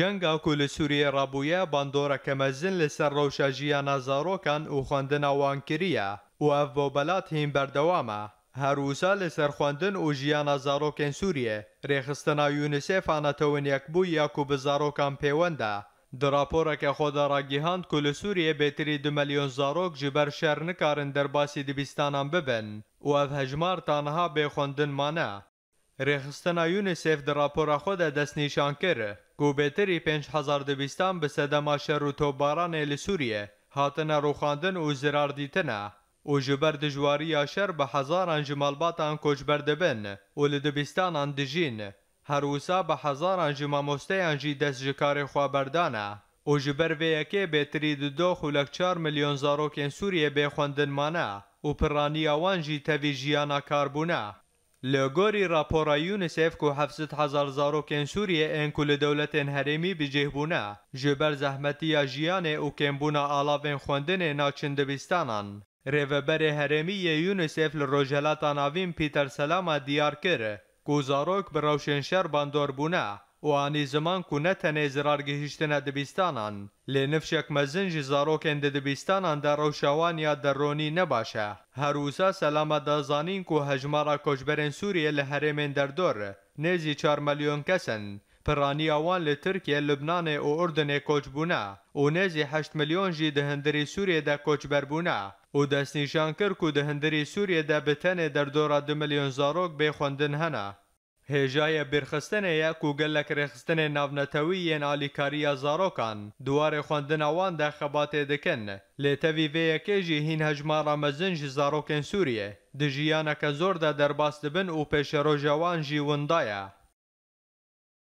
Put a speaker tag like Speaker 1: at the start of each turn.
Speaker 1: جنگ کل سوریه رابویه باندوره کمزن لسر روشه جیان زاروکن و خواندن وانکریه و او بلات هین بردوامه. هر وسا لسر خواندن و جیان زاروکن سوریه ریخستنا یونسیف آنتوین یک بوی یکو بزاروکن پیونده. در راپوره که خود را گیهاند کل سوریه بهتری دو ملیون زاروک جبر شرن کارند در باسی دبستانان ببن او او هجمار تانها بخواندن مانه. Mane. Rêxistina UNICEF di rapora xwe de destnîşan kir ku bêtirî pênc hezar dibîstan bi sedema şer û topbaranê li Sûriyê hatine rûxandin û zirar dîtine û ji ber dijwariya şer bi hezaran ji malbatan koçber dibin û li dibistanan dijîn her wisa bi hezaran ji mamosteyan jî dest ji karê xwe berdan e û ji ber vê yekê bêtirî di do xulek çar milyon zarokên لگوری راپور یونیسف کو حفظت هزار زارو کن سوریه این کل دولت هرمی بجه جبر زحمتی یا او کن بونا آلاو این خوندن اینا چند بستانان بر هرمی یونیسف لروجلات آنوین پیتر سلام دیار کر کو زاروک بروشن شر باندار وانی زمان کو نەتەنێ زرارگەهیشتنە دەبیستانان لێ نفشێک مەزنجی زارۆکێن دە دەبیستانان دە ڕەوشەوانیا دەڕۆنی نەباشە هەروسا سەلامە دەزانین و هەژمارە کۆچبەرێن سووریە لە هەرێمێن دەردۆر نێزی 4 مەلیۆن کەسن پڕانی ئەوان لە ترکیە لبنانێ و ئوردنێ کۆچبوونا و نێزی 8 ملیۆنژی دەهندری سووریەدا کۆچبەربوونا و دەستنیشان کرد و دەهندری سووریەدا بتەنێ دەردۆرە 2 ملیۆن زارۆک بێ خوندن هەنا هێژایە بێرخستنەیە و گەلک ڕێخستنێ ناونەتەوی یەن ئالیکاریە زارۆکان دووارێ خوێندنەواندا خەباتێ دەکەن. لێتەوی وەیەکێژی هین هەژمارە مەزنج زارۆکن سووریە. دژیانەکە زۆردا دەرباس دەبن و پێشەڕۆژەوان ژیوندایە.